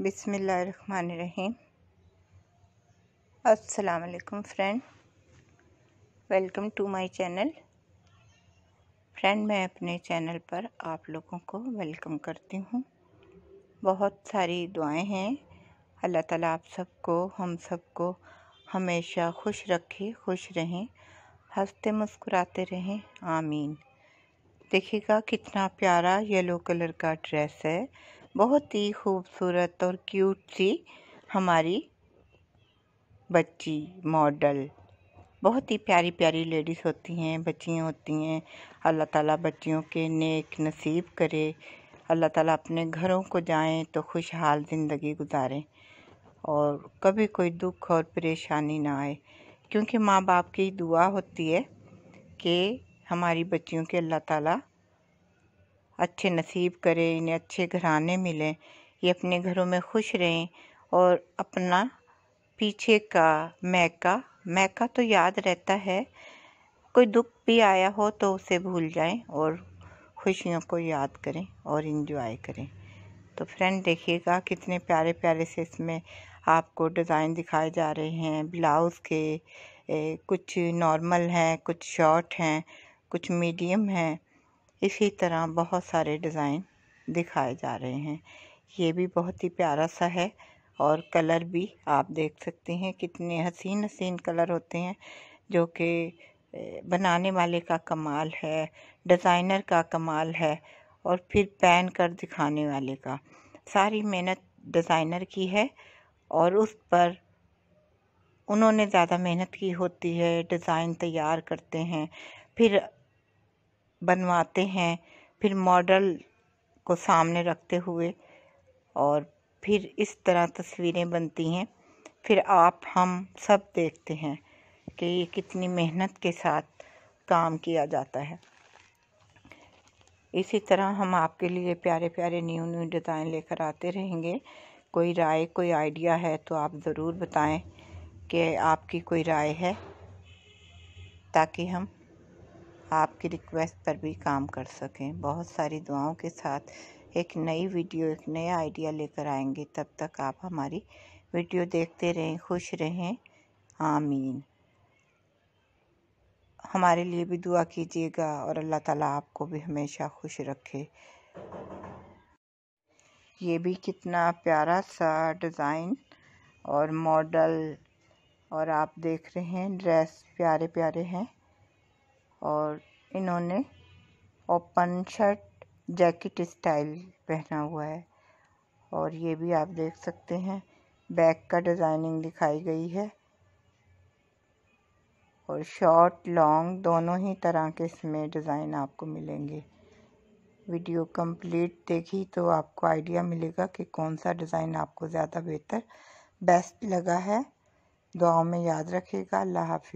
بسم اللہ الرحمن الرحیم۔ السلام علیکم friend. Welcome to my channel. Friend, میں اپنے چینل پر آپ لوگوں کو ویلکم کرتی ہوں۔ بہت ساری دعائیں ہیں۔ اللہ تعالیٰ آپ سب کو، ہم سب کو ہمیشہ خوش رکھے، خوش رہیں، ہنستے مسکراتے رہیں۔ آمین۔ دیکھیے گا کتنا پیارا یلو کلر کا ڈریس ہے۔ بہت ہی خوبصورت اور کیوٹ سی ہماری بچی ماڈل بہت ہی پیاری پیاری لیڈیز ہوتی ہیں، بچیاں ہوتی ہیں۔ اللہ تعالیٰ بچیوں کے نیک نصیب کرے۔ اللہ تعالیٰ اپنے گھروں کو جائیں تو خوشحال زندگی گزاریں اور کبھی کوئی دکھ اور پریشانی نہ آئے۔ کیونکہ ماں باپ کی دعا ہوتی ہے کہ ہماری بچیوں کے اللہ تعالیٰ اچھے نصیب کرے انہیں اچھے گھرانے ملیں، یہ اپنے گھروں میں خوش رہیں اور اپنا پیچھے کا میکا میکا تو یاد رہتا ہے، کوئی دکھ بھی آیا ہو تو اسے بھول جائیں اور خوشیوں کو یاد کریں اور انجوائے کریں۔ تو فرینڈ دیکھیے گا کتنے پیارے پیارے سے اس میں آپ کو ڈیزائن دکھائے جا رہے ہیں۔ بلاؤز کے کچھ نارمل ہیں، کچھ شارٹ ہیں، کچھ میڈیم ہیں۔ اسی طرح بہت سارے ڈیزائن دکھائے جا رہے ہیں۔ یہ بھی بہت ہی پیارا سا ہے اور کلر بھی آپ دیکھ سکتے ہیں۔ کتنے حسین حسین کلر ہوتے ہیں جو کہ بنانے والے کا کمال ہے، ڈیزائنر کا کمال ہے اور پھر پین کر دکھانے والے کا۔ ساری محنت ڈیزائنر کی ہے اور اس پر انہوں نے زیادہ محنت کی ہوتی ہے، ڈیزائن تیار کرتے ہیں۔ پھر بنواتے ہیں۔ پھر ماڈل کو سامنے رکھتے ہوئے اور پھر اس طرح تصویریں بنتی ہیں۔ پھر آپ ہم سب دیکھتے ہیں کہ یہ کتنی محنت کے ساتھ کام کیا جاتا ہے۔ اسی طرح ہم آپ کے لیے پیارے پیارے نیو نیو ڈیزائن لے کر آتے رہیں گے۔ کوئی رائے، کوئی آئیڈیا ہے تو آپ ضرور بتائیں کہ آپ کی کوئی رائے ہے تاکہ ہم آپ کی ریکویسٹ پر بھی کام کر سکیں۔ بہت ساری دعاؤں کے ساتھ ایک نئی ویڈیو ایک نیا آئیڈیا لے کر آئیں گے۔ تب تک آپ ہماری ویڈیو دیکھتے رہیں، خوش رہیں۔ آمین۔ ہمارے لیے بھی دعا کیجیے گا اور اللہ تعالیٰ آپ کو بھی ہمیشہ خوش رکھے۔ یہ بھی کتنا پیارا سا ڈیزائن اور ماڈل اور آپ دیکھ رہے ہیں۔ ڈریس پیارے پیارے ہیں۔ اور انہوں نے اوپن شرٹ جیکٹ اسٹائل پہنا ہوا ہے۔ اور یہ بھی آپ دیکھ سکتے ہیں، بیک کا ڈیزائننگ دکھائی گئی ہے۔ اور شارٹ، لانگ دونوں ہی طرح کے اس میں ڈیزائن آپ کو ملیں گے۔ ویڈیو کمپلیٹ دیکھی تو آپ کو آئیڈیا ملے گا کہ کون سا ڈیزائن آپ کو زیادہ بہتر، بیسٹ لگا ہے۔ دعاؤں میں یاد رکھے گا۔ اللہ حافظ۔